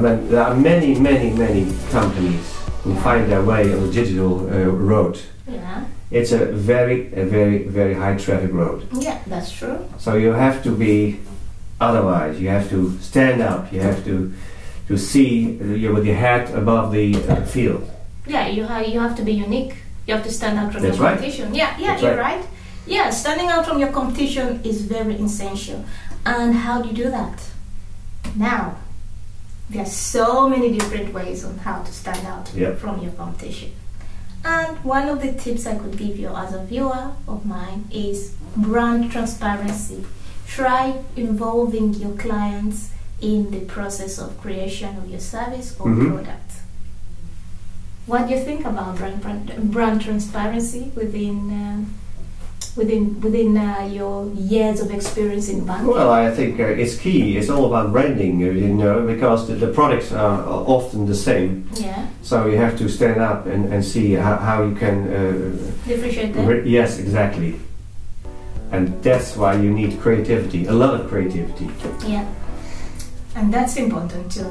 There are many, many, many companies who find their way on the digital uh, road. Yeah. It's a very, a very, very high traffic road. Yeah, that's true. So you have to be otherwise. You have to stand up. You have to to see you with your head above the uh, field. Yeah, you have you have to be unique. You have to stand out from That's your right. competition. Yeah, yeah, That's you're right. right. Yeah, standing out from your competition is very essential. And how do you do that? Now, there are so many different ways on how to stand out Yep. from your competition. And one of the tips I could give you as a viewer of mine is brand transparency. Try involving your clients in the process of creation of your service or Mhm. product. What do you think about brand brand, brand transparency within um within within uh, your years of experience in banking? Well, I think uh, it's key. It's all about branding, uh, you know, because the, the products are often the same. yeah, So you have to stand up and, and see how, how you can. Uh, differentiate them. yes, exactly. And that's why you need creativity, a lot of creativity. Yeah, and that's important too.